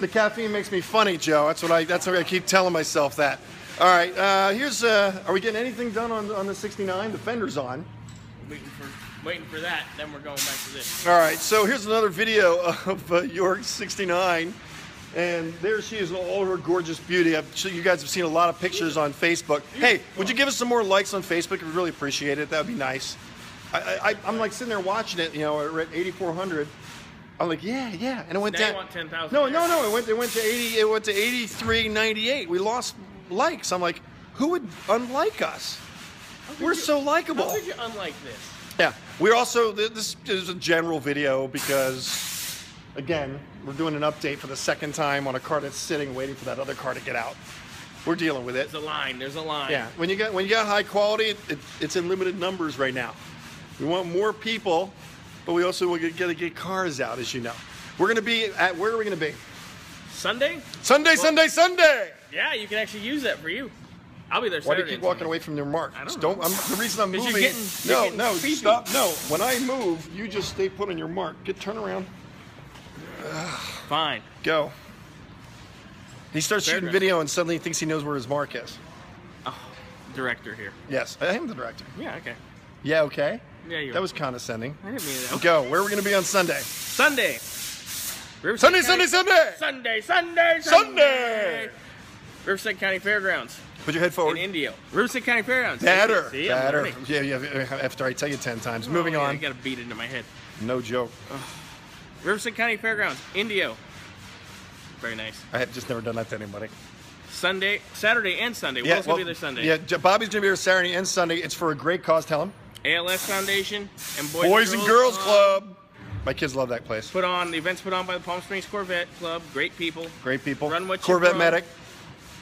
The caffeine makes me funny, Joe. That's what I. That's what I keep telling myself that. All right. Uh, here's. Uh, are we getting anything done on on the 69? The fender's on. Waiting for, waiting for that. Then we're going back to this. All right. So here's another video of uh, York 69, and there she is in all her gorgeous beauty. I'm sure you guys have seen a lot of pictures on Facebook. Hey, would you give us some more likes on Facebook? We'd really appreciate it. That would be nice. I, I, I'm like sitting there watching it. You know, we're at 8,400. I'm like, yeah, yeah, and it went Now you down. want 10,000 No, no, no. It went. It went to 80. It went to 83.98. We lost likes. I'm like, who would unlike us? We're so likable. How could you unlike this? Yeah, we're also this is a general video because, again, we're doing an update for the second time on a car that's sitting waiting for that other car to get out. We're dealing with it. There's a line. There's a line. Yeah, when you got when you got high quality, it, it, it's in limited numbers right now. We want more people, but we also got to get cars out, as you know. We're gonna be at where are we gonna be? Sunday? Sunday, Sunday, Sunday. Yeah, you can actually use that for you. I'll be there Why do you keep walking away from your mark? I don't know. I'm, the reason I'm moving. you're getting- you're no, getting no, creepy. stop. No, when I move, you just stay put on your mark. Get turn around. Fine. Go. He starts Fair shooting enough. video and suddenly he thinks he knows where his mark is. Oh, director here. Yes, I am the director. Yeah, okay. Yeah, okay. Yeah, you That was condescending. I didn't mean that. Go. Where are we going to be on Sunday? Sunday. Riverside Sunday, Sunday, Sunday. Sunday, Sunday, Sunday. Riverside County Fairgrounds Put your head forward. in. Indio. Riverside County Fairgrounds. Better. See, Better. Yeah, yeah. After I tell you ten times. Oh, Moving Oh, yeah, on. I got to beat into my head. No joke. Riverside County Fairgrounds, Indio. Very nice. I have just never done that to anybody. Sunday, Saturday, and Sunday. What else well, will be there Sunday? Yeah, Bobby's going to be here Saturday and Sunday. It's for a great cause. Tell him. ALS Foundation and Boys, Boys and Girls Club. My kids love that place. Put on the events put on by the Palm Springs Corvette Club. Great people. Great people. Run what you Corvette brung. Medic.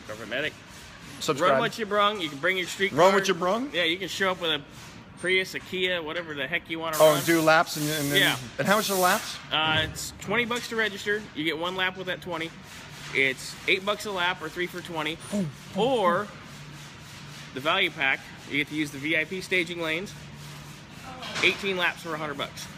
Corvette Medic. Subscribe. Run what you brung. You can bring your street. Run car. what you brung? Yeah, you can show up with a Prius, a Kia, whatever the heck you want to Oh, run. and do laps and, and then- Yeah. And how much are the laps? Uh, it's 20 bucks to register. You get one lap with that 20. It's 8 bucks a lap or 3 for 20. Or the value pack, you get to use the VIP staging lanes. 18 laps for 100 bucks.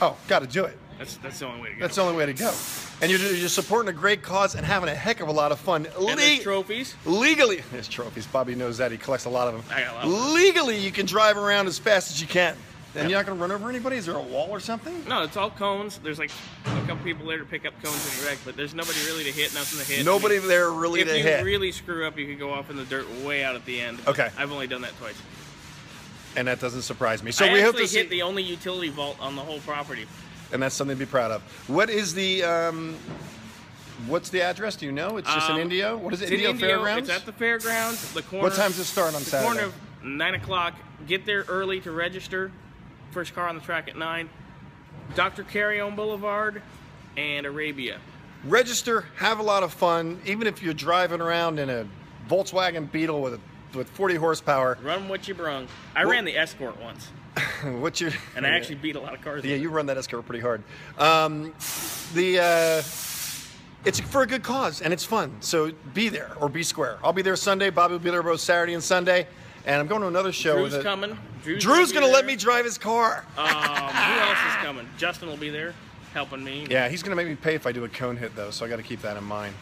Oh, got to do it. That's that's the only way to go. That's the only way to go. And you're, you're supporting a great cause and having a heck of a lot of fun. and there's trophies. legally, there's trophies. Bobby knows that. He collects a lot of them. I got a lot. Legally, you can drive around as fast as you can. And you're not going to run over anybody? Is there a wall or something? No, it's all cones. There's like a couple people there to pick up cones and wreck, but there's nobody really to hit, nothing to hit. Nobody I mean, there really to hit. if you really screw up, you could go off in the dirt way out at the end. Okay. I've only done that twice. and that doesn't surprise me. So I we hope to hit see, the only utility vault on the whole property. and that's something to be proud of. What is the, um, what's the address? Do you know? It's just in Um, Indio? What is it? Indio, Indio. Fairgrounds? It's at the fairgrounds. The corner. what time's it start on The Saturday? corner of nine o'clock. Get there early to register. First car on the track at nine. Dr. Carreon Boulevard and Arabia. register, have a lot of fun, even if you're driving around in a Volkswagen Beetle with a, with 40 horsepower. Run what you brung. I ran the escort once, What's your and I actually beat a lot of cars. yeah, you run that escort pretty hard. Um, the uh, it's for a good cause and it's fun, so be there or be square. I'll be there Sunday. Bobby will be there both Saturday and Sunday, and I'm going to another show. Drew's coming. Drew's, Drew's gonna let me drive his car. Um, who else is coming? Justin will be there, helping me. Yeah, he's gonna make me pay if I do a cone hit though, so I got to keep that in mind.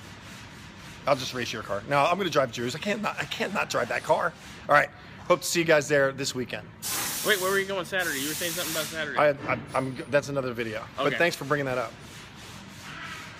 I'll just race your car. No, I'm gonna drive Drew's. I can't not. I can't not drive that car. All right. Hope to see you guys there this weekend. Wait, where were you going Saturday? You were saying something about Saturday. I, I, I'm. That's another video. But thanks for bringing that up.